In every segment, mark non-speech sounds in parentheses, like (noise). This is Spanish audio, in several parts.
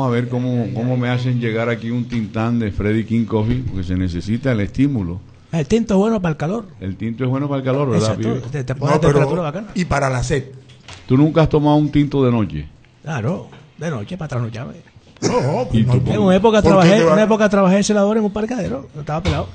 vamos a ver cómo, cómo me hacen llegar aquí un tintán de Freddy King Coffee, porque se necesita el estímulo. El tinto es bueno para el calor. El tinto es bueno para el calor, ¿verdad? Exacto, pibe? te, te pone No, temperatura pero, bacana. y para la sed. Tú nunca has tomado un tinto de noche. Claro, de noche para trasnochar. No, pues no, En una época ¿Por qué trabajé, va- una época trabajé celador en un parqueadero. Estaba pelado.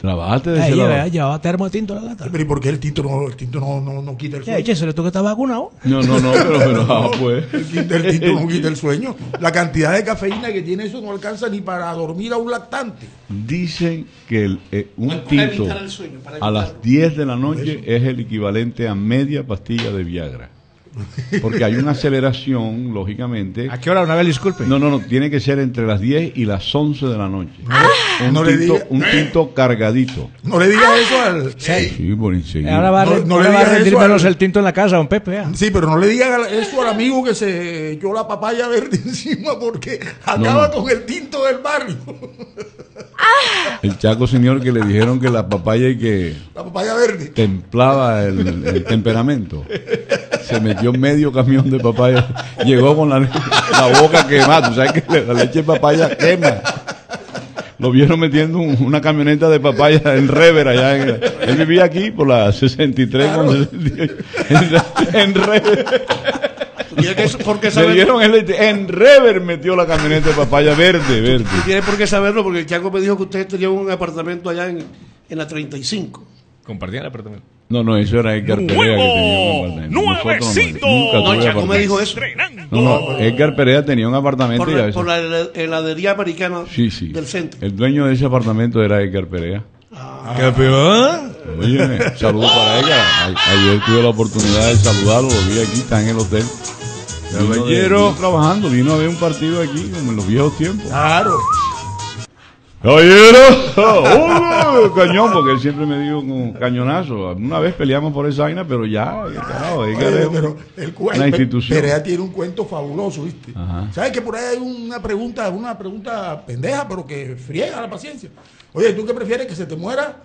¿Trabajaste de ese lado? llevaba, termo de tinto la lata. Pero ¿y por qué el tinto no, el tinto no, no, no quita el sueño? écheselo, tú que estás vacunado. No, no, no, pero, pero ah, pues. El, tinto- el tinto no quita el (laughs) sueño. La cantidad de cafeína que tiene eso no alcanza ni para dormir a un lactante. Dicen que el, eh, un Para tinto evitar el sueño, para a las evitarlo. 10 de la noche es el equivalente a media pastilla de Viagra. (laughs) Porque hay una aceleración, lógicamente. ¿A qué hora? Una vez, disculpe. No, no, no, tiene que ser entre las 10 y las 11 de la noche. Un, No le tinto, diga- un tinto cargadito. No le digas eso al. Sí, por enseguida. Ahora va, a No- re- no ahora le va a rendir al- menos el tinto en la casa, don Pepe. Sí, pero no le digas eso al amigo que se echó la papaya verde (laughs) encima porque acaba no. con el tinto del barrio. (laughs) El chaco señor que le dijeron que la papaya y que La papaya verde. templaba el, el temperamento. Se metió medio camión de papaya. Llegó con la, la boca quemada. Tú sabes que la leche de papaya quema. Lo vieron metiendo un- una camioneta de papaya en Rever allá. En, él vivía aquí por la 63 con 68. En, en Rever. Tiene que- por qué Le saberlo. dieron el, en Rever metió la camioneta de papaya verde, verde. Y tiene por qué saberlo porque el Chaco me dijo que ustedes tenían un apartamento allá en, en la 35. Compartían el apartamento. No, no, eso era Edgar Perea que tenía un apartamento. Nosotros no, nunca No, Chaco me dijo eso. No, no, Edgar Perea tenía un apartamento Por y a veces... por la hel- heladería americana Sí, sí. del centro. El dueño de ese apartamento era Edgar Perea. ¿Campeón? Oye, saludos para Edgar. Ayer tuve la oportunidad de saludarlo, lo vi aquí, está en el hotel. Vino de- Caballero. vino trabajando, vino a ver un partido aquí, como en los viejos tiempos. Claro. ¡Caballero! ¡Oh, cañón! Porque él siempre me dijo con cañonazo. Una vez peleamos por esa vaina, pero ya, Oye, es pero el una institución. Perea tiene un cuento fabuloso, ¿viste? Ajá. ¿Sabes que por ahí hay una pregunta, una pregunta pendeja, pero que friega la paciencia? Oye, ¿tú qué prefieres que se te muera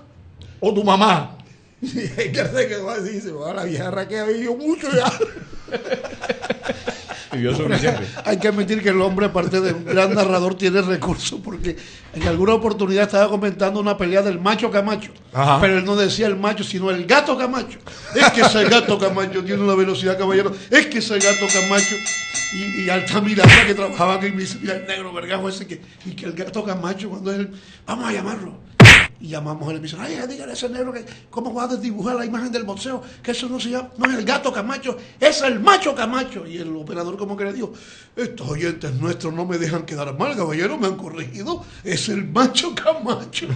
o tu mamá? (laughs) Hay que hacer que va a decir, se va a la vieja que ha vivido mucho ya. (laughs) Vivió. (laughs) Hay que admitir que el hombre, aparte de un gran narrador, tiene recursos porque en alguna oportunidad estaba comentando una pelea del macho Camacho. Ajá. Pero él no decía el macho, sino el gato Camacho. Es que ese gato Camacho tiene una velocidad, caballero. Es que ese gato Camacho. Y, y Altamira, que trabajaba aquí, me dice, mira el negro vergajo ese que. Y que el gato Camacho, cuando él. Vamos a llamarlo. Y llamamos a él y me dice, ay, dígale a ese negro que cómo va a desdibujar la imagen del boxeo, que eso no se llama, no es el gato Camacho, es el macho Camacho. Y el operador como que le dijo, estos oyentes nuestros no me dejan quedar mal, caballero, me han corregido, es el macho Camacho.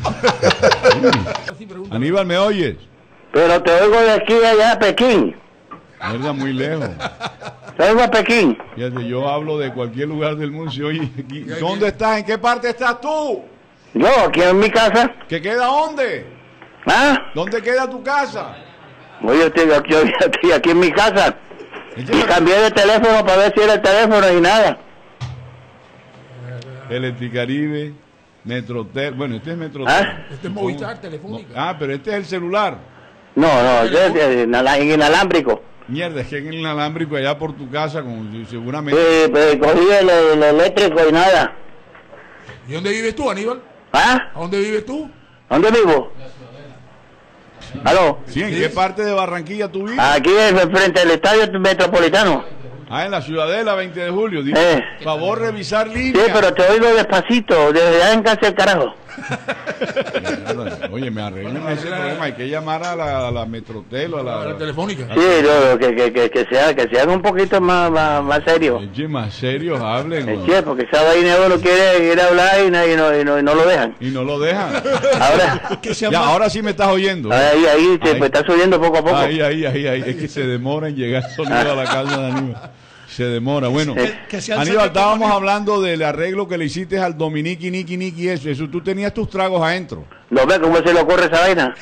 (laughs) Aníbal, ¿me oyes? Pero te oigo de aquí allá a Pekín. Mierda, muy lejos. Te oigo a Pekín. Fíjate, yo hablo de cualquier lugar del mundo. Si oye, aquí, ¿dónde estás? ¿En qué parte estás tú? Yo, aquí en mi casa. ¿Que queda dónde? ¿Ah? ¿Dónde queda tu casa? Oye, estoy aquí, (laughs) yo estoy aquí en mi casa. Y cambié de teléfono para ver si era el teléfono y nada. Electricaribe, Metrotel. Bueno, este es Metrotel. ¿Ah? Este es Movistar Telefónica. Ah, pero este es el celular. No, no, yo es de- inala- en inalámbrico. Mierda, es que en el inalámbrico allá por tu casa, como si- seguramente. Sí, pues cogí el, el eléctrico y nada. ¿Y dónde vives tú, Aníbal? ¿Ah? ¿A dónde vives tú? ¿Dónde vivo? ¿Aló? Sí, ¿en qué parte de Barranquilla tú vives? Aquí en frente al estadio metropolitano. Ah, en la Ciudadela, 20 de julio. Dice, Eh. favor revisar Sí, línea. pero te oigo despacito, desde allá en casa el carajo. (laughs) Oye, me arreglan ese problema. Hay que llamar a la, a la Metrotel o a A la. Telefónica. Sí, no, que, que, que, que sea, que sean un poquito más, más, más serios. Oye, más serios hablen. Es güey. cierto, porque esa vaina uno quiere ir a hablar y no, y no, y no, y no lo dejan. Y no lo dejan. Ahora, (laughs) Ya, ahora sí me estás oyendo. ahí, ahí, te, Ahí. pues, está subiendo poco a poco. Ahí, ahí, ahí, ahí. Es que se demora en llegar sonido a la casa de Aníbal. Se demora. Bueno, que alce Aníbal, estábamos hablando del arreglo que le hiciste al Dominique, Niki, Niki, eso. Eso tú tenías tus tragos adentro. ¿No ves cómo se le ocurre esa vaina?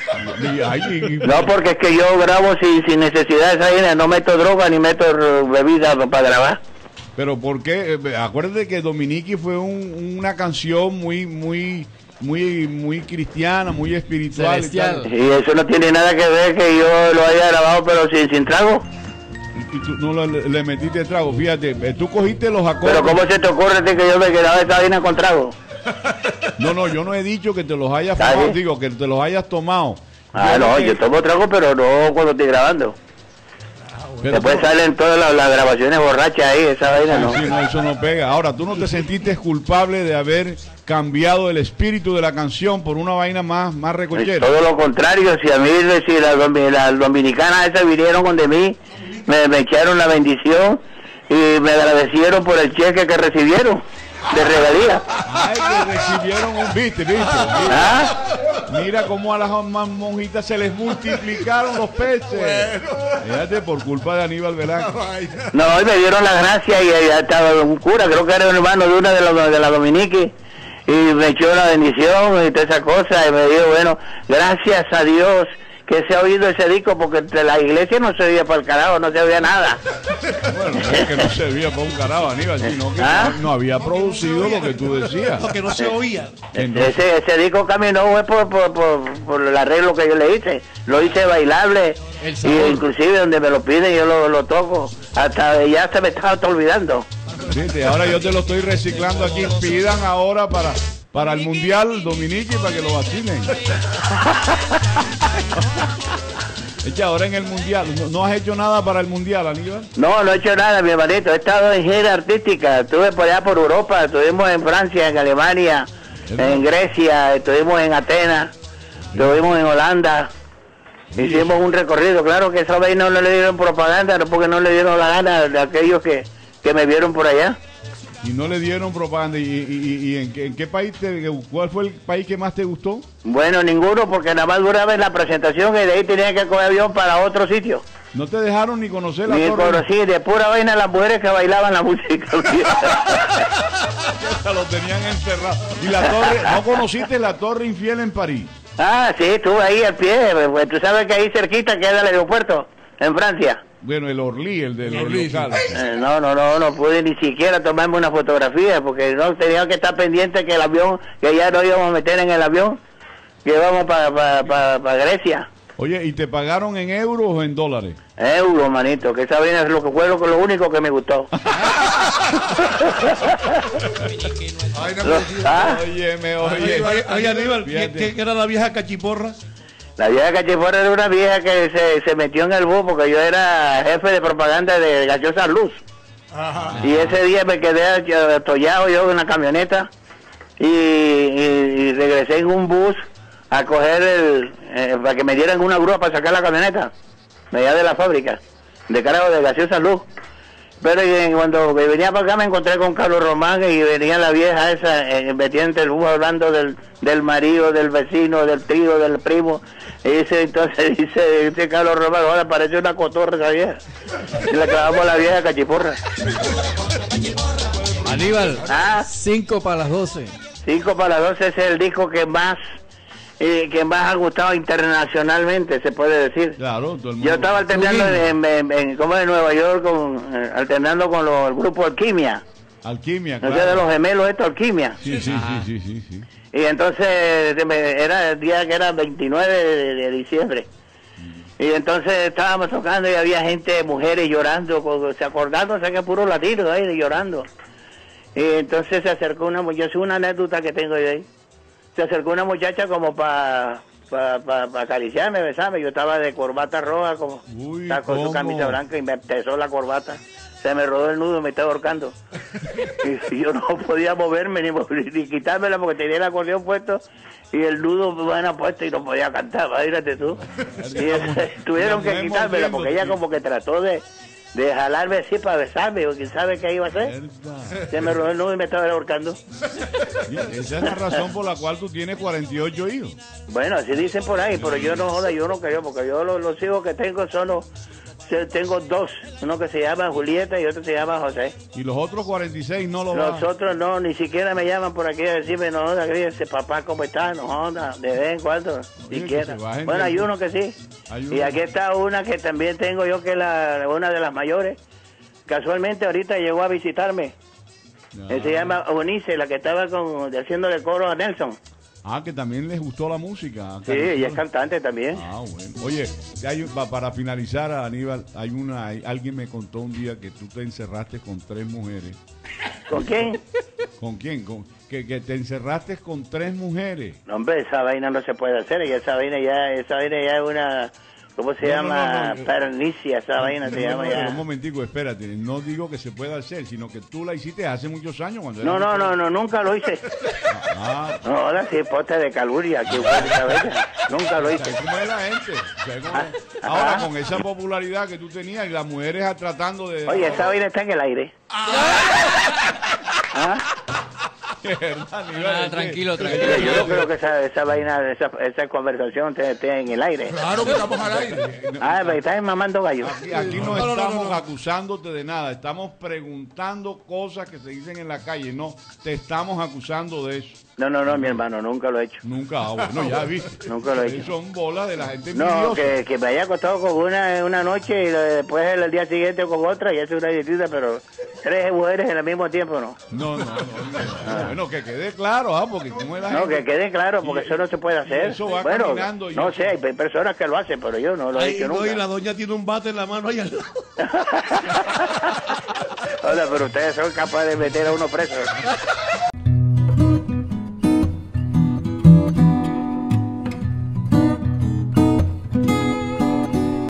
No, porque es que yo grabo sin, sin necesidad de esa vaina, no meto droga ni meto bebida para grabar. Pero ¿por qué? Eh, Acuérdate que Dominique fue un- una canción muy, muy, muy, muy cristiana, muy espiritual. y. Y eso no tiene nada que ver que yo lo haya grabado pero sin, sin trago. Y y tú no le, le metiste trago. Fíjate, eh, tú cogiste los acordes. Pero ¿cómo se te ocurre que yo me quedaba esta vaina con trago? (laughs) No, no, yo no he dicho que te los hayas ¿Está fumado, digo que te los hayas tomado. Ah, Yo no, yo tomo trago, pero no cuando estoy grabando. pero Después tú- salen todas las, las grabaciones borrachas ahí, esa vaina no. Sí, no, eso no pega. Ahora, tú no te sentiste culpable de haber cambiado el espíritu de la canción por una vaina más, más recochera. todo lo contrario, si a mí, si las las dominicanas esas vinieron donde mí, me, me echaron la bendición y me agradecieron por el cheque que recibieron de regalía. Ay, que recibieron un viste, viste. Mira, ¿Ah? mira cómo a las mon- monjitas se les multiplicaron los peces. Fíjate, por culpa de Aníbal Velasco. No, y me dieron la gracia y estaba un cura, creo que era un hermano de una de las de la Dominique, y me echó la bendición y toda esa cosa, y me dijo, bueno, gracias a Dios que se ha oído ese disco, porque de la iglesia no se oía para el carajo, no se oía nada. Bueno, no es que no servía para un carajo, Aníbal, sino que ¿Ah? no, no había producido lo que tú decías. Lo que no se oía. Entonces, Ese, ese disco caminó fue por, por, por, por el arreglo que yo le hice. Lo hice bailable. Y inclusive donde me lo piden yo lo, lo toco. Hasta ya se me estaba olvidando. viste, ahora yo te lo estoy reciclando aquí. Pidan ahora para, para el Mundial Dominique para que lo Echa, ahora en el Mundial. ¿No, no has hecho nada para el Mundial, Aníbal? No, no he hecho nada, mi hermanito. He estado en gira artística. Estuve por allá por Europa. Estuvimos en Francia, en Alemania, en Grecia. Estuvimos en Atenas. Estuvimos en Holanda. Hicimos un recorrido. Claro que esa vez no le dieron propaganda, no porque no le dieron la gana de aquellos que, que me vieron por allá. Y no le dieron propaganda. ¿Y, y- y- y en, qué, en qué país te, cuál fue el país que más te gustó? Bueno, ninguno, porque nada más duraba en la presentación y de ahí tenía que coger avión para otro sitio. No te dejaron ni conocer la Ni torre. conocí de pura vaina las mujeres que bailaban la música. (laughs) Lo tenían encerrado. Y la torre, ¿no conociste la torre infiel en París? ah, sí, estuve ahí al pie. Pues tú sabes que ahí cerquita queda el aeropuerto, en Francia. Bueno, el Orly, el del Orly, local. Eh, no, no, no, no pude ni siquiera tomarme una fotografía porque no tenía que estar pendiente que el avión, que ya no íbamos a meter en el avión, que íbamos para Grecia. Oye, ¿y te pagaron en euros o en dólares? Euro, manito, que esa vaina es lo que fue lo, lo único que me gustó. (laughs) Ay, no, Lo- ah, Oye, oye. oye, oye, Aníbal, Fíjate. ¿qué, qué era la vieja cachiporra? La vieja Cachifora era una vieja que se, se metió en el bus porque yo era jefe de propaganda de Gaseosa Luz. Y ese día me quedé atollado yo en la camioneta y, y- y regresé en un bus a coger el, eh, para que me dieran una grúa para sacar la camioneta, allá de la fábrica, de carajo de Gaseosa Luz. Pero cuando venía para acá me encontré con Carlos Román y venía la vieja esa eh, metida entre el bus hablando del, del marido, del vecino, del tío, del primo. Y dice, entonces (laughs) dice, dice Carlos Román, ahora parece una cotorra esa vieja. Y le clavamos a la vieja cachiporra. Aníbal, Ah, 5 para las 12. 5 para las 12 es el disco que más eh, que más ha gustado internacionalmente, se puede decir. Claro, todo el mundo. Yo estaba alternando en, en, en- como en Nueva York, con, eh, alternando con los, el grupo Alquimia. Alquimia, sé, de los claro. gemelos estos, Alquimia. Sí, sí, sí, sí, sí. Y entonces era el día que era 29 de, de diciembre. Y entonces estábamos tocando y había gente, mujeres llorando, con- se acordándose que puro latino ahí de llorando. Y entonces se acercó una mu- yo es una anécdota que tengo yo ahí. Se acercó una muchacha como para pa, pa, pa acariciarme, besarme. Yo estaba de corbata roja, como Uy, con ¿cómo? su camisa blanca y me pesó la corbata. Se me rodó el nudo y me estaba ahorcando. (laughs) y yo no podía moverme ni, ni quitármela porque tenía el acordeón puesto y el nudo bueno puesto y no podía cantar, imagínate tú. Y (laughs) tuvieron que quitármela porque ella como que trató de, de jalarme así para besarme, o quién sabe qué iba a hacer. Verdad. Se me rodó el nudo y me estaba ahorcando. Esa es la razón por la cual tú tienes 48 hijos. Bueno, así dicen por ahí, pero yo no joda, yo no creo, porque yo los, los hijos que tengo son los, tengo dos, uno que se llama Julieta y otro se llama José. Y los otros 46 no lo Los van. otros no, ni siquiera me llaman por aquí a decirme, no joda, ese papá, ¿cómo está? No joda, de vez en cuando, que siquiera. Bueno, hay uno que sí. Y aquí está una que también tengo yo, que es la, una de las mayores. Casualmente ahorita llegó a visitarme. Ah. Se llama Eunice, la que estaba con, haciéndole coro a Nelson. Ah, que también les gustó la música. Sí, ella es cantante también. Ah, bueno. Oye, hay para finalizar, Aníbal, hay una, hay- alguien me contó un día que tú te encerraste con tres mujeres. ¿Con quién? ¿Con quién? Con, que, que te encerraste con tres mujeres. No, hombre, esa vaina no se puede hacer. Y esa vaina ya, esa vaina ya es una, ¿cómo se No, llama? no, no. Pernicia, esa vaina se llama pero un ya. momentico, espérate. No digo que se pueda hacer, sino que tú la hiciste hace muchos años cuando No, no, no, no, nunca lo hice. Ah, No, ahora sí, poste de caluria, que. Nunca lo hice. ¿sabes cómo es la gente? Ah, Ahora, ajá. con esa popularidad que tú tenías y las mujeres tratando de... Oye, esa vaina está en el aire. ¿Ah? Ah, Que- tranquilo, tranquilo. Yo no creo que esa, esa vaina, esa, esa conversación esté, esté en el aire. Claro que estamos al aire. Ah, pero estás mamando gallo. Aquí, aquí no, No, estamos no, no. acusándote de nada, estamos preguntando cosas que se dicen en la calle, no te estamos acusando de eso. No, no, no, mi hermano, nunca lo he hecho. Nunca, ah, bueno, ya viste. (laughs) Nunca lo he hecho. Son bolas de la gente No, que, que me haya acostado con una una noche y después el, día siguiente con otra y eso es una distinta, pero tres mujeres en el mismo tiempo no. No, no, no. no. Bueno, que quede claro, ah, porque como es la No, gente- que quede claro, porque Y- eso no se puede hacer. eso va bueno, caminando no sé, hay personas que lo hacen, pero yo no lo he hecho no, nunca. y la doña tiene un bate en la mano ahí al lado. (laughs) Hola, pero ustedes son capaces de meter a uno preso. (laughs)